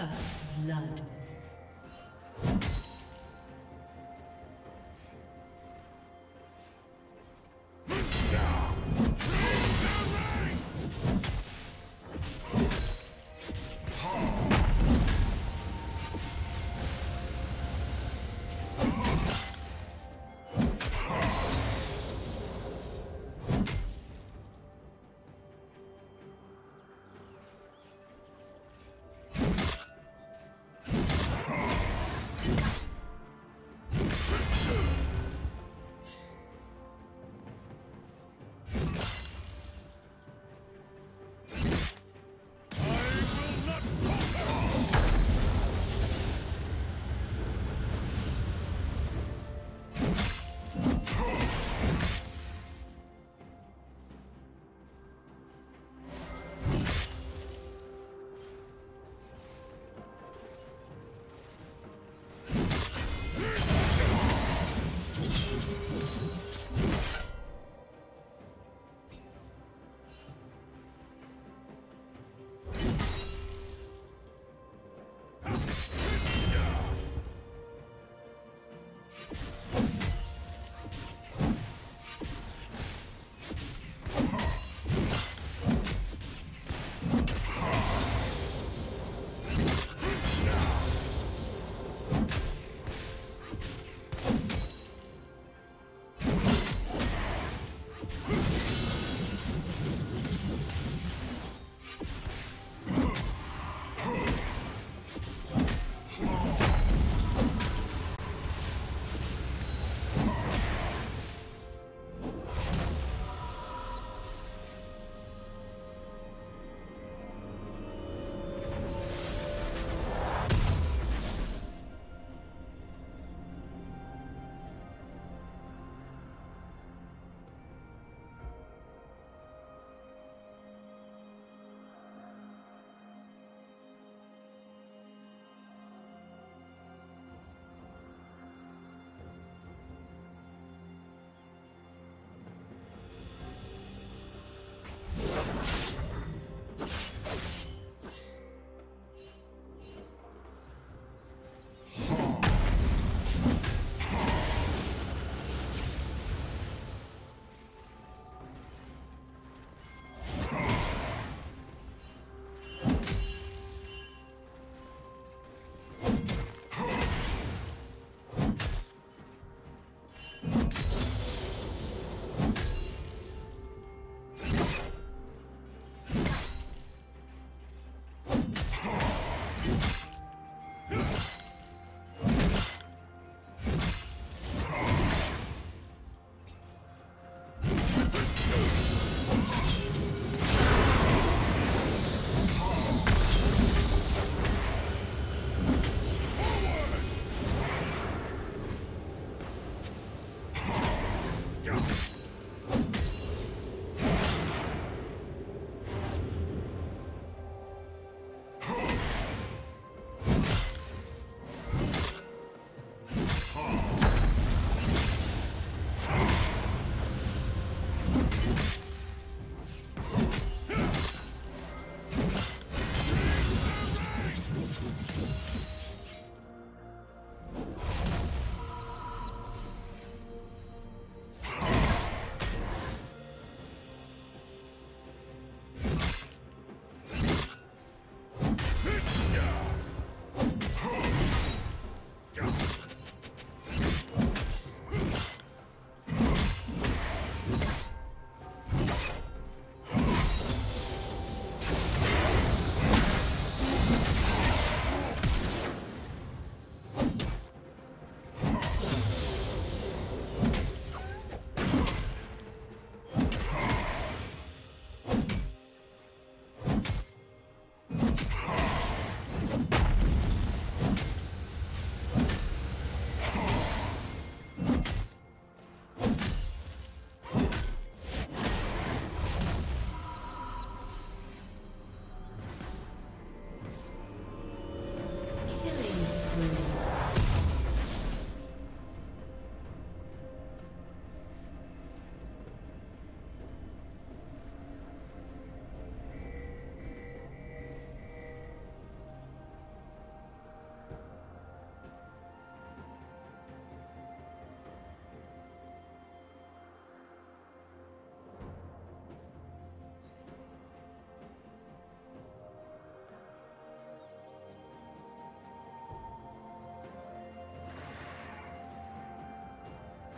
First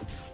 Red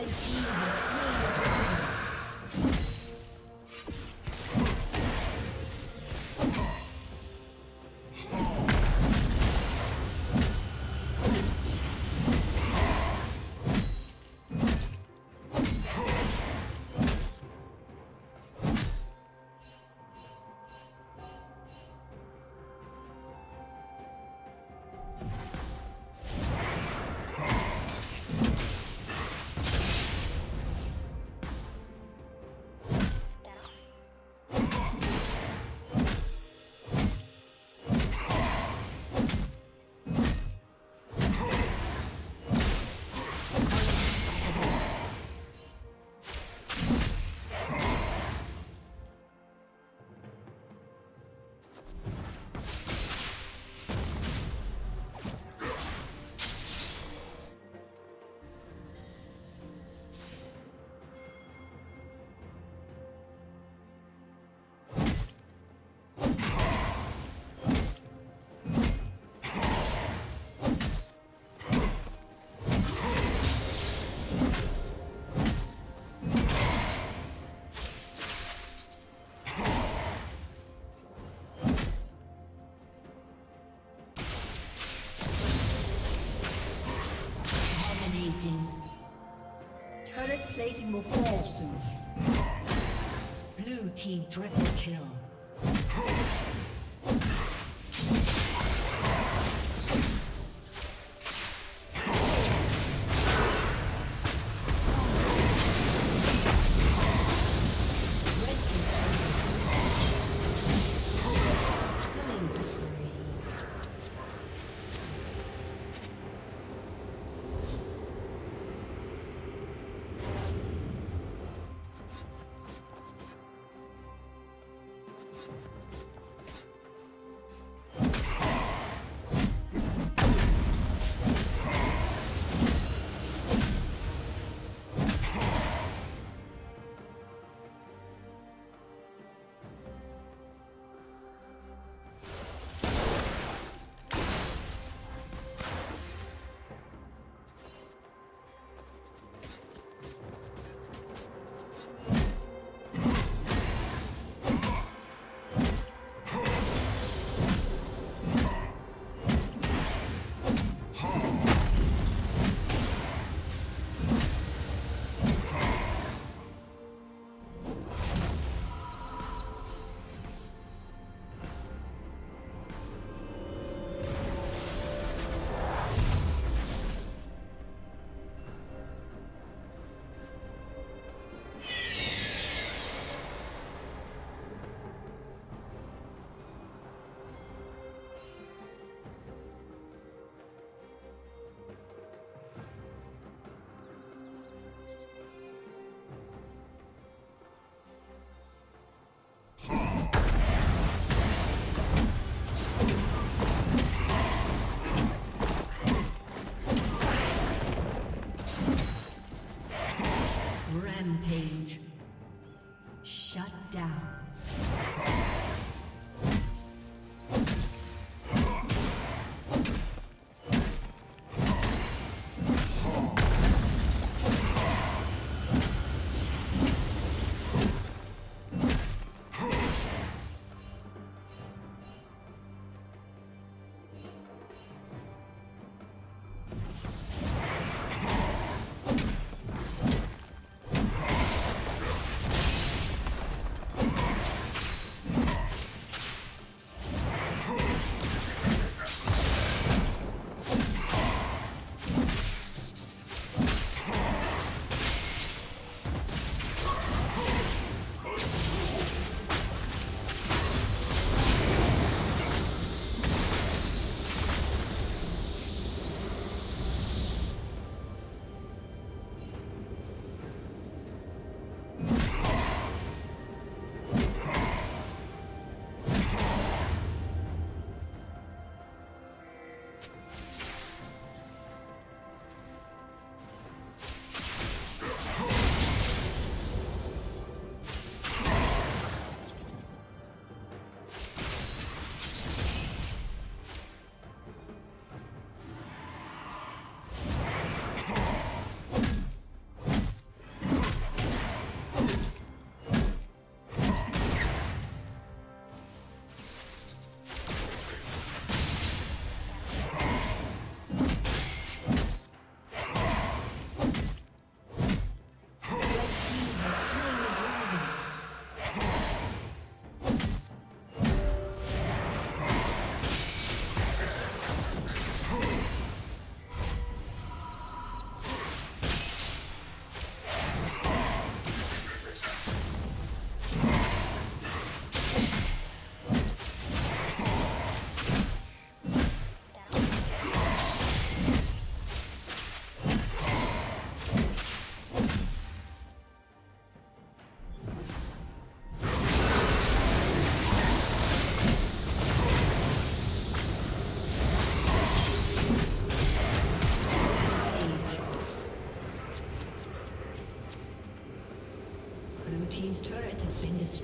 Red team will fall soon. Blue team triple kill.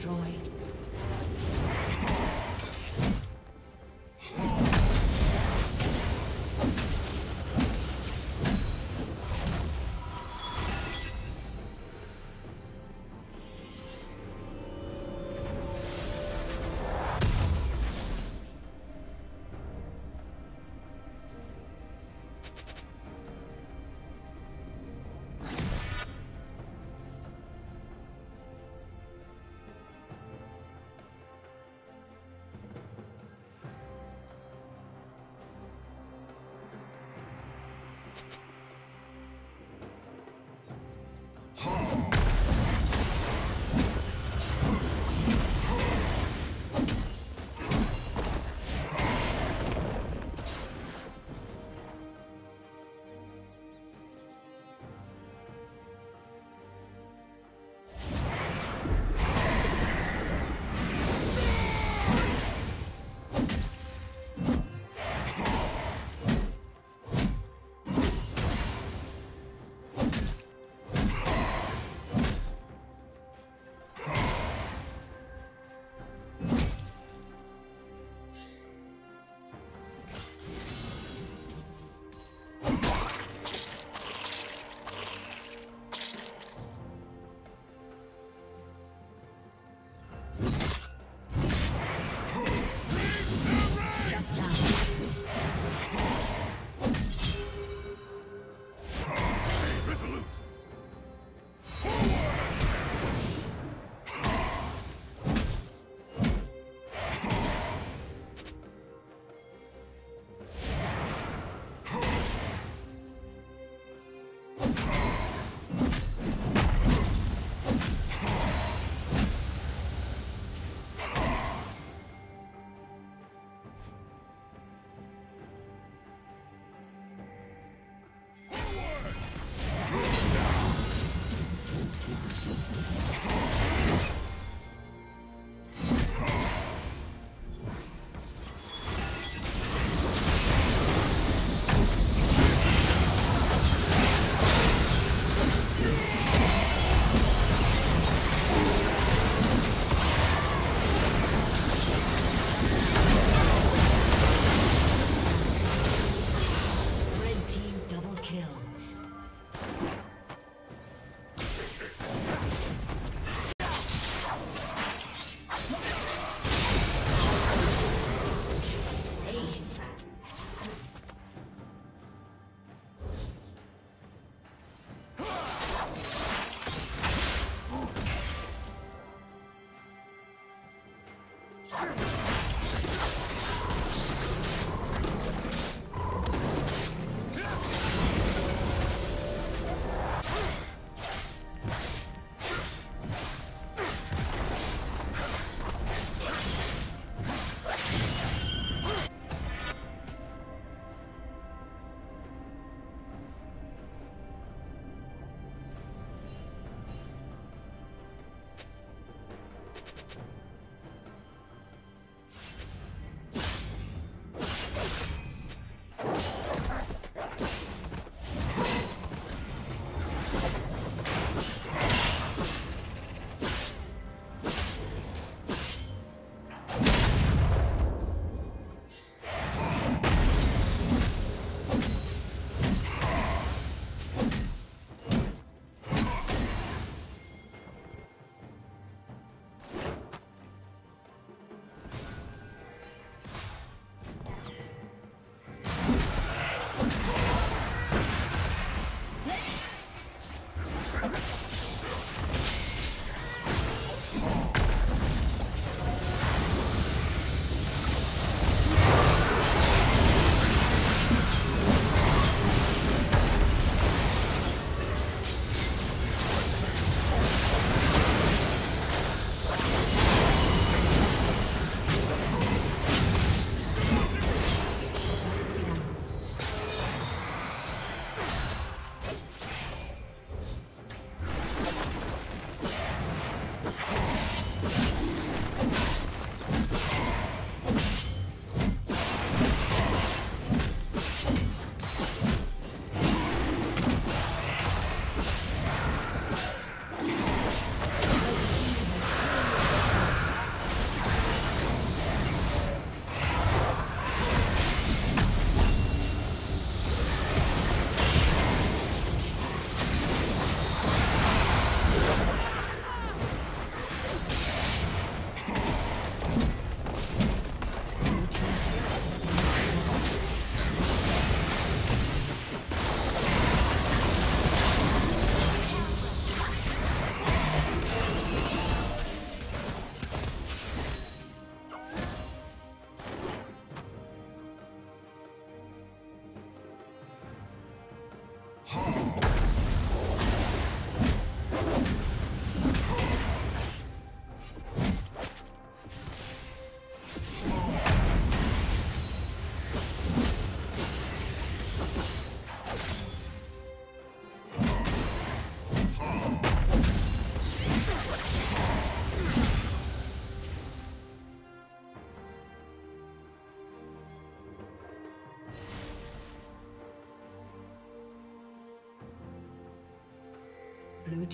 Destroyed.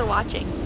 For watching.